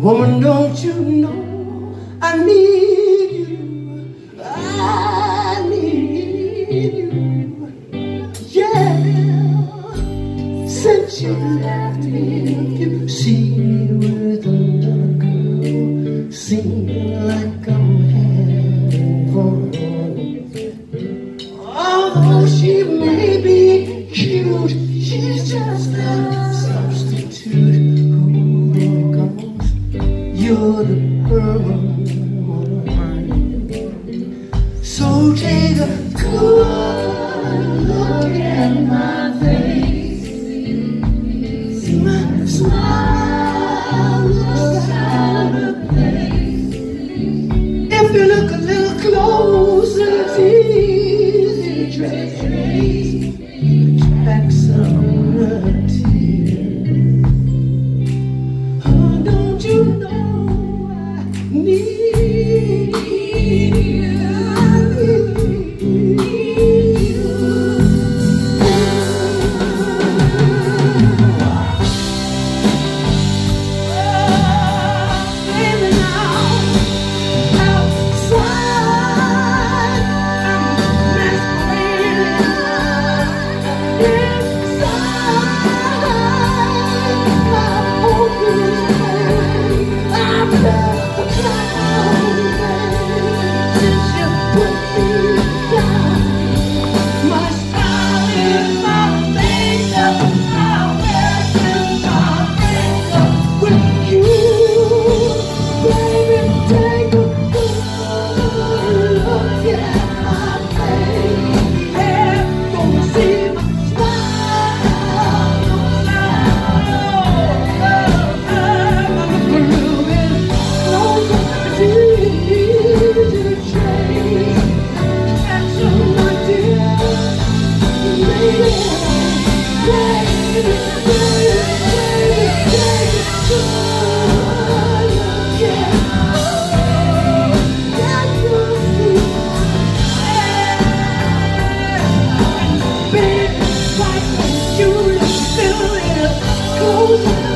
Woman, don't you know I need you? I need you. Yeah. Since you left me, you see with another girl, seen So take a good look at my face. See my smile looks out of place. If you look a little closer, it's easy to you. Oh,